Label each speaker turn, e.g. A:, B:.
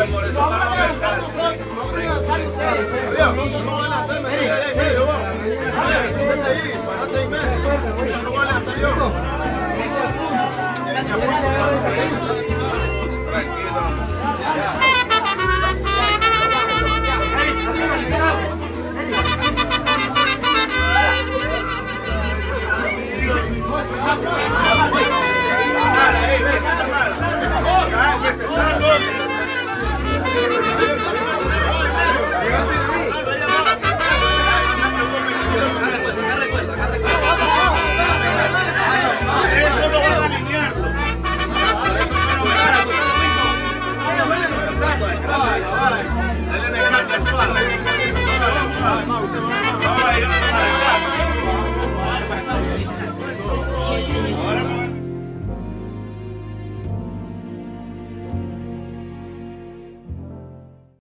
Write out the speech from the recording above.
A: Párate ahí, párate ahí, Baiano Maracatu.